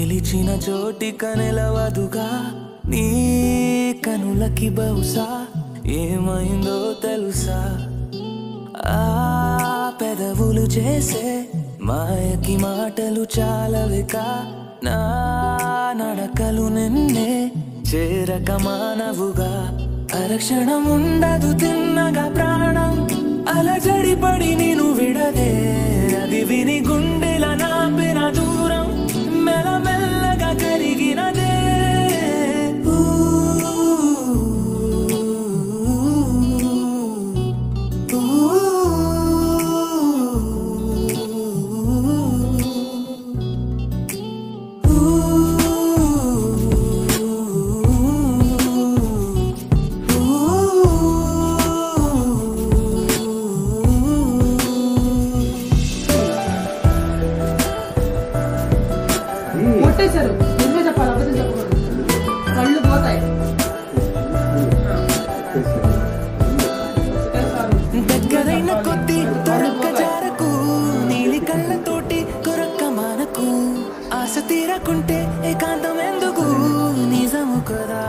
పిలిచిన చోటిక నిలవదుగా? నీ కనులకి బహుశా ఏమైందో తెలుసా? ఆ పెదవులు చేసే మాయకి మాటలు చాలవిక? నా నడకలు నిన్నే చేరక మానవుగా? అరక్షణం ఉండదు తిన్నగా ప్రాణం అలజడి పడి కొట్టేశారు. నిజమే చెప్పాలి అబద్ధం చెప్పకూడదు. కళ్ళు పోతాయి. దగ్గరైన కొద్ది దొరక్క జారకు నీలి కళ్ళతోటి కొరక్క మానకు. ఆశ తీరకుంటే ఏకాంతం ఎందుకు నిజము కదా.